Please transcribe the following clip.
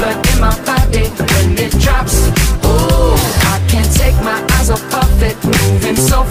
blood in my body when it drops. Ooh, I can't take my eyes off of it, moving so